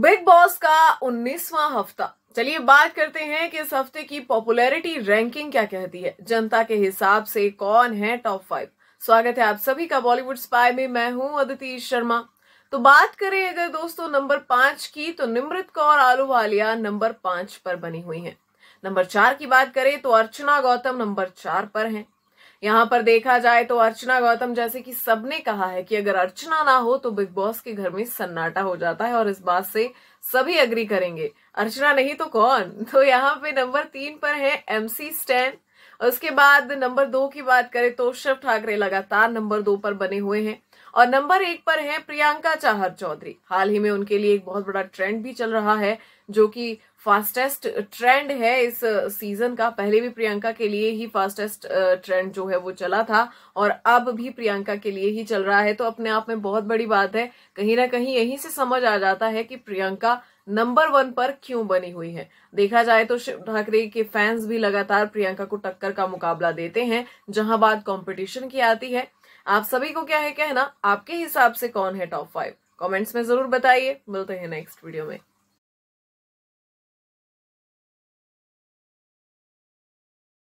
Big boss का उन्नीसवां हफ़्ता। चलिए बात करते हैं कि इस हफ़्ते की पॉपुलैरिटी रैंकिंग क्या कहती है। जनता के हिसाब से कौन है टॉप फाइव? स्वागत है आप सभी का बॉलीवुड स्पाई में। मैं हूँ अदिति शर्मा। तो बात करें अगर दोस्तों नंबर पाँच की तो निमृत कौर आलूवालिया नंबर पाँच पर बनी हुई हैं। नंबर चार की बात करें तो अर्चना गौतम नंबर चार पर हैं। यहाँ पर देखा जाए तो अर्चना गौतम जैसे कि सबने कहा है कि अगर अर्चना ना हो तो बिग बॉस के घर में सन्नाटा हो जाता है और इस बात से सभी अग्री करेंगे। अर्चना नहीं तो कौन? तो यहाँ पे नंबर तीन पर है एमसी स्टैन उसके बाद नंबर दो की बात करें तो शिव ठाकरे लगातार नंबर दो पर बने हुए हैं। और नंबर एक पर है प्रियंका चाहर चौधरी। हाल ही में उनके लिए एक बहुत बड़ा ट्रेंड भी चल रहा है, जो कि फास्टेस्ट ट्रेंड है इस सीज़न का। पहले भी प्रियंका के लिए ही फास्टेस्ट ट्रेंड जो है वो चला था, और अब भी प्रियंका के लिए ही चल रहा है। तो अपने आप में बहुत बड़ी बात है। कहीं ना कहीं यहीं से समझ आ जाता है कि प्रियंका नंबर वन पर क्यों बनी हुई है। देखा जाए तो शिव ठाकरे के फैंस भी लगातार प्रियंका को टक्कर का मुकाबला देते हैं, जहाँ बात कंपटीशन की आती है। आप सभी को क्या है कहना? आपके हिसाब से कौन है टॉप फाइव कमेंट्स में ज़रूर बताइए। मिलते हैं नेक्स्ट वीडियो में।